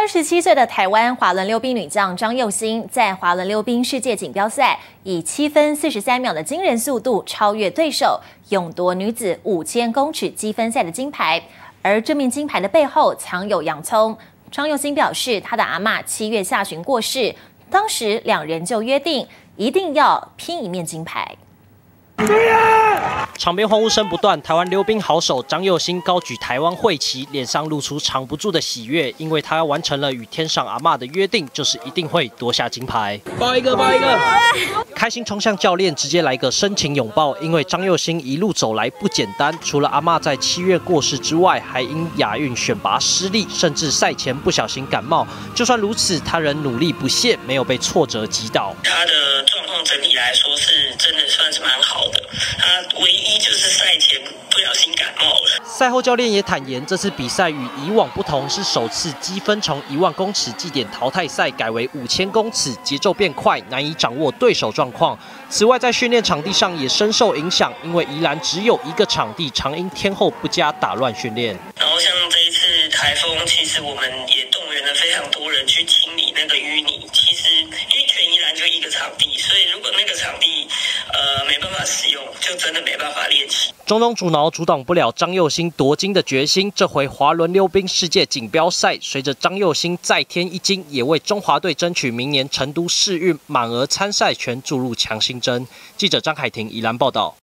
二十七岁的台湾滑轮溜冰女将张佑欣，在滑轮溜冰世界锦标赛以七分四十三秒的惊人速度超越对手，勇夺女子五千公尺积分赛的金牌。而这面金牌的背后藏有洋葱。张佑欣表示，他的阿妈七月下旬过世，当时两人就约定一定要拼一面金牌。场边欢呼声不断，台湾溜冰好手张佑兴高举台湾会旗，脸上露出藏不住的喜悦，因为他完成了与天上阿妈的约定，就是一定会夺下金牌。抱一个，抱一个，开心冲向教练，直接来个深情拥抱。因为张佑兴一路走来不简单，除了阿妈在七月过世之外，还因亚运选拔失利，甚至赛前不小心感冒。就算如此，他仍努力不懈，没有被挫折击倒。他的状况整体来说是真的算是蛮好的，赛前不小心感冒了。赛后教练也坦言，这次比赛与以往不同，是首次积分从一万公尺计点淘汰赛改为五千公尺，节奏变快，难以掌握对手状况。此外，在训练场地上也深受影响，因为宜兰只有一个场地，常因天候不佳打乱训练。然后像这一次台风，其实我们也动员了非常多人去清理那个淤泥。其实因为全宜兰就一个场地，所以如果那使用，就真的没办法练习。种种阻挠阻挡不了张佑兴夺金的决心。这回滑轮溜冰世界锦标赛，随着张佑兴再添一金，也为中华队争取明年成都市运满额参赛权注入强心针。记者张海婷宜兰报道。